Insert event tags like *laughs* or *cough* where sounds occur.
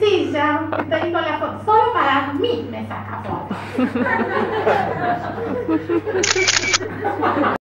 sencilla, estoy con la foto, solo para mí me saca fotos. *laughs*